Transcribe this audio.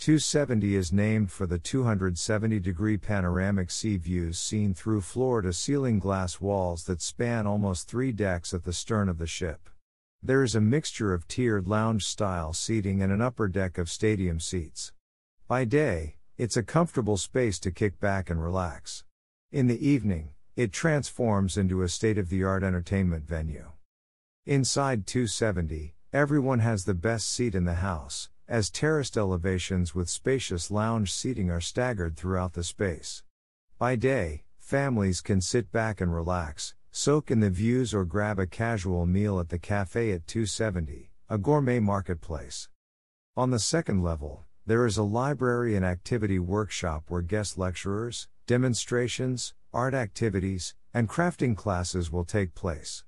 Two70 is named for the 270 degree panoramic sea views seen through floor to ceiling glass walls that span almost three decks at the stern of the ship. There is a mixture of tiered lounge style seating and an upper deck of stadium seats. By day, it's a comfortable space to kick back and relax. In the evening, it transforms into a state of the art entertainment venue. Inside Two70, everyone has the best seat in the house, as terraced elevations with spacious lounge seating are staggered throughout the space. By day, families can sit back and relax, soak in the views, or grab a casual meal at the cafe at Two70, a gourmet marketplace. On the second level, there is a library and activity workshop where guest lecturers, demonstrations, art activities, and crafting classes will take place.